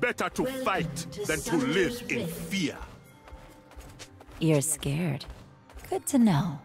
Better to Welcome fight to than to Summoner's live in fear. You're scared. Good to know.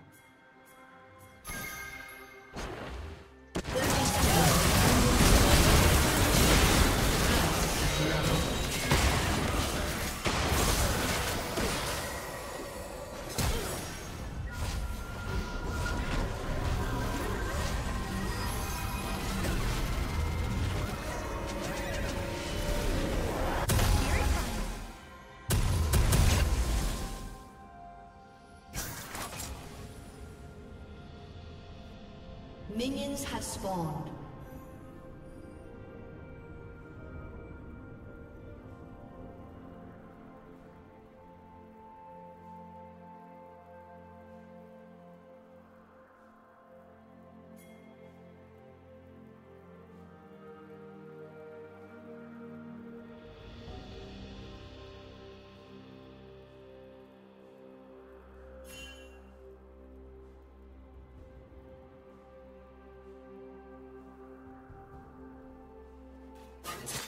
Let's go.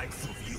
Likes of you.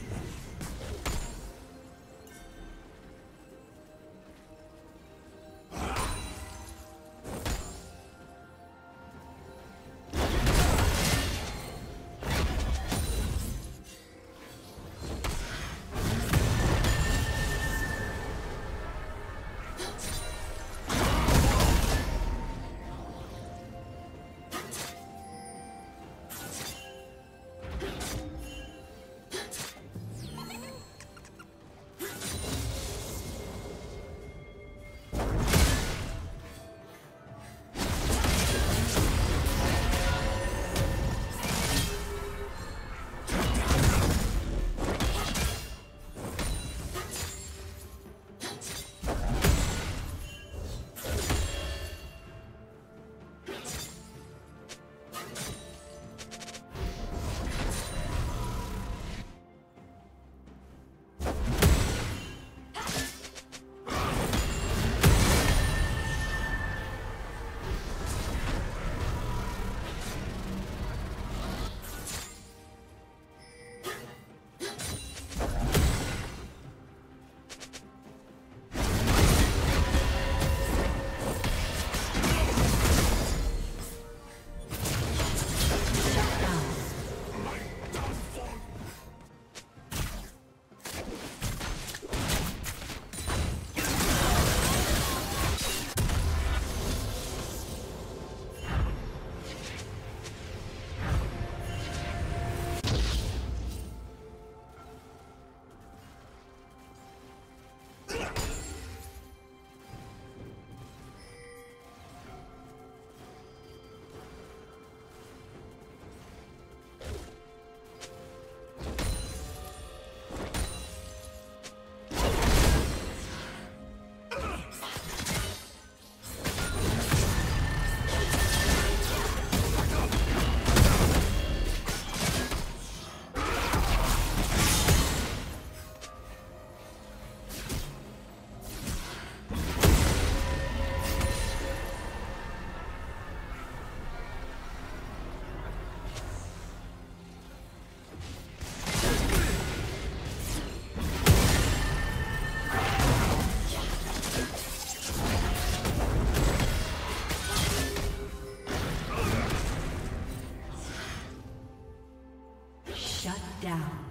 Down.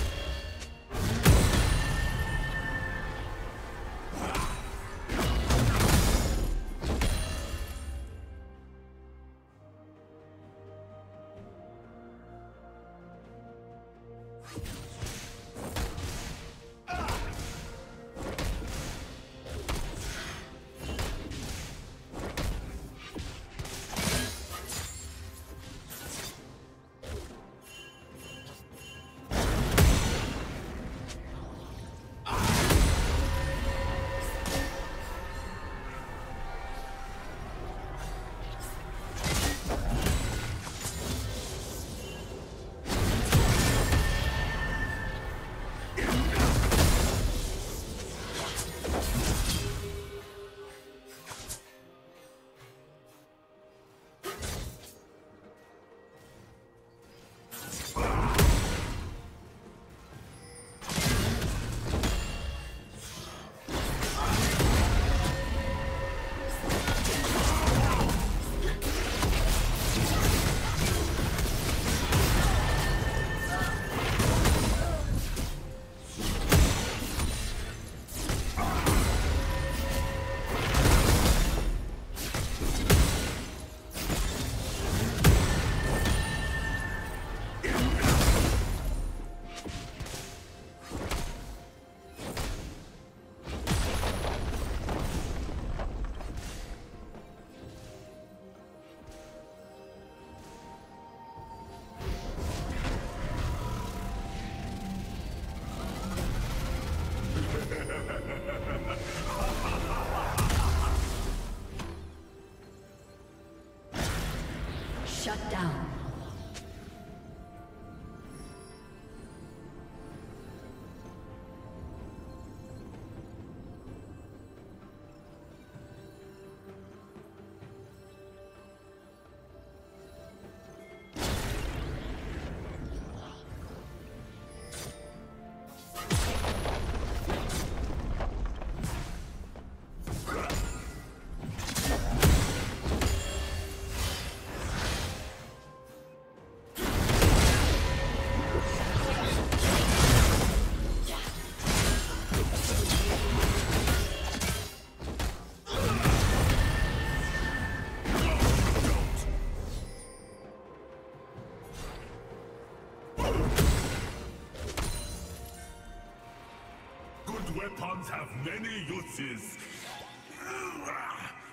Many uses.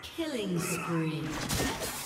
Killing spree.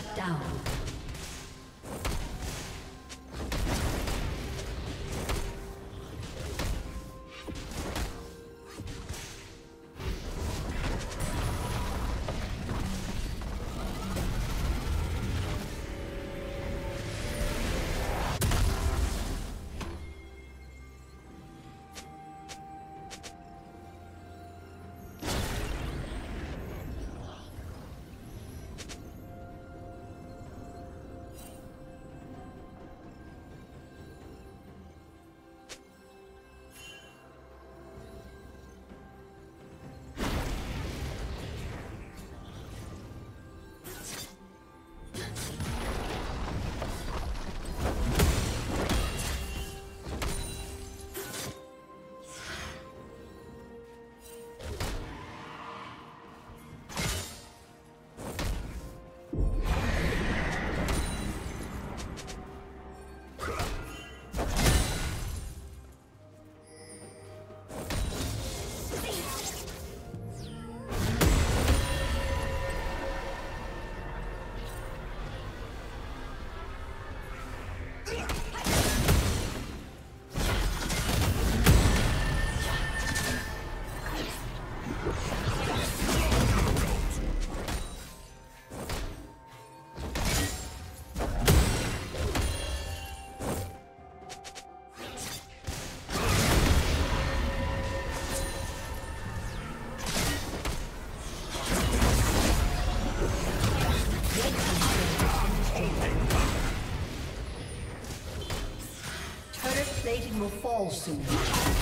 Shut down. próximo.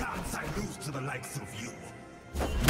chance I lose to the likes of you.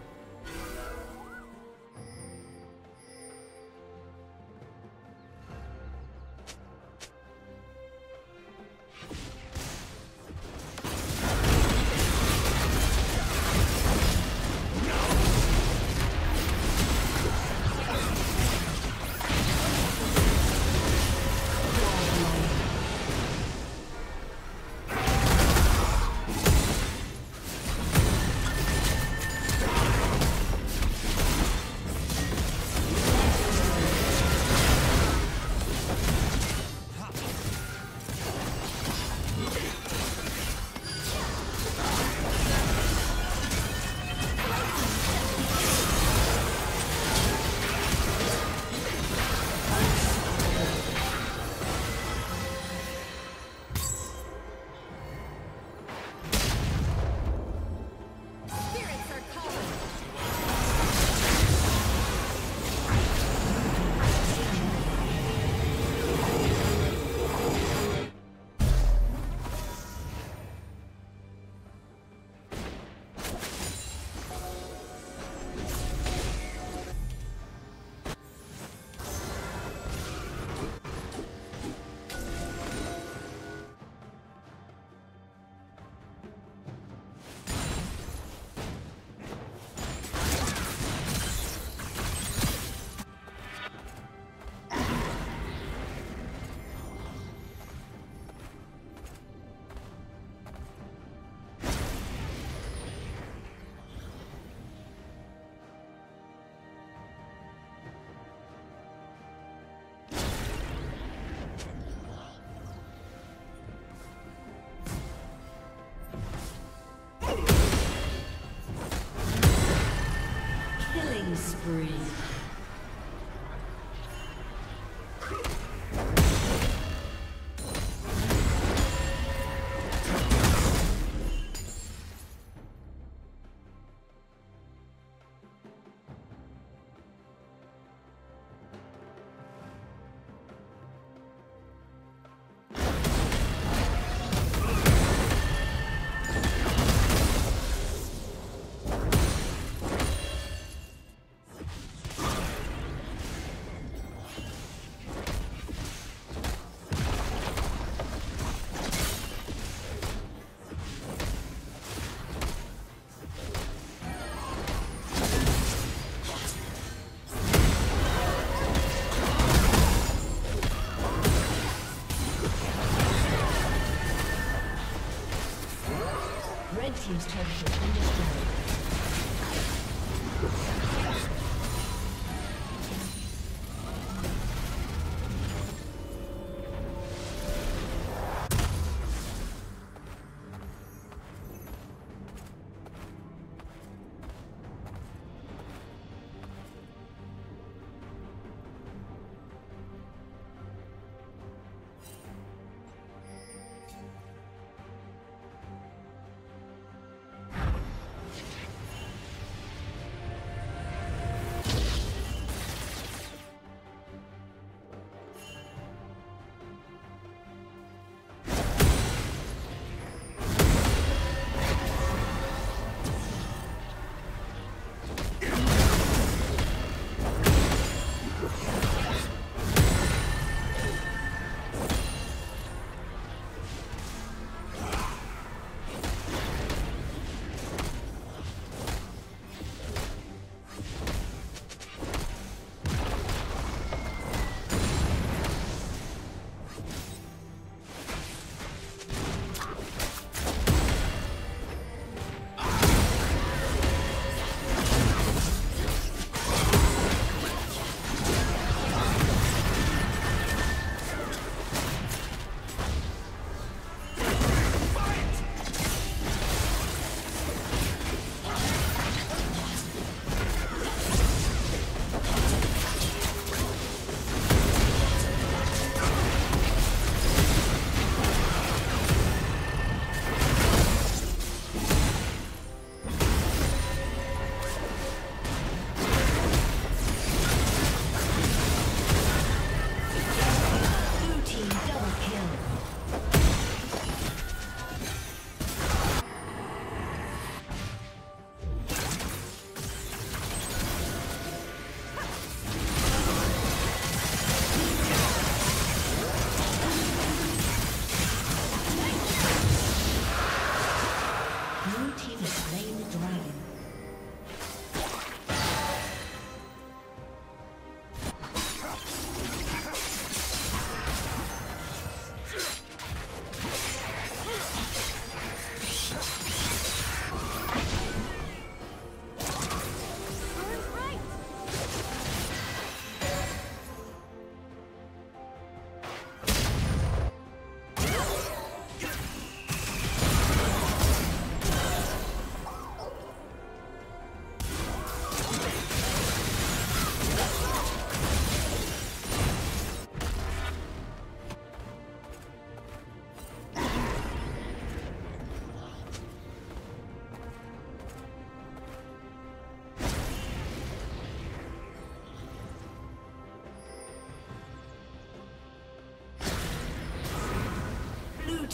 Spree.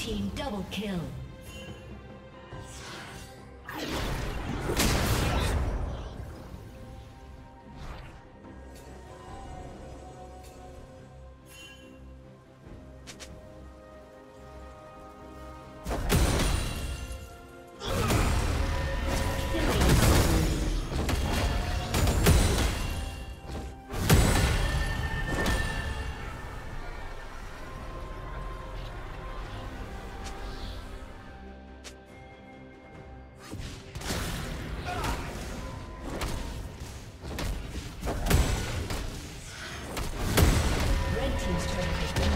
Team double kill. Thank you.